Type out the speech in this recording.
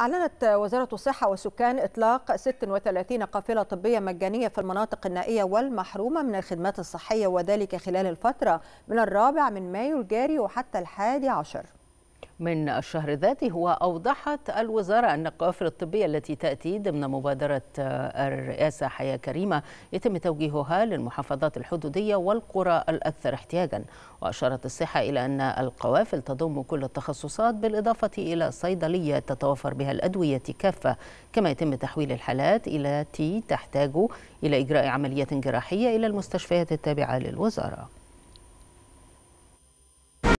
أعلنت وزارة الصحة والسكان إطلاق 36 قافلة طبية مجانية في المناطق النائية والمحرومة من الخدمات الصحية وذلك خلال الفترة من الرابع من مايو الجاري وحتى الحادي عشر. من الشهر ذاته وأوضحت الوزارة أن القوافل الطبية التي تأتي ضمن مبادرة الرئاسة حياة كريمة يتم توجيهها للمحافظات الحدودية والقرى الأكثر احتياجا. وأشارت الصحة إلى أن القوافل تضم كل التخصصات بالإضافة إلى صيدلية تتوفر بها الأدوية كافة. كما يتم تحويل الحالات التي تحتاج إلى إجراء عملية جراحية إلى المستشفيات التابعة للوزارة.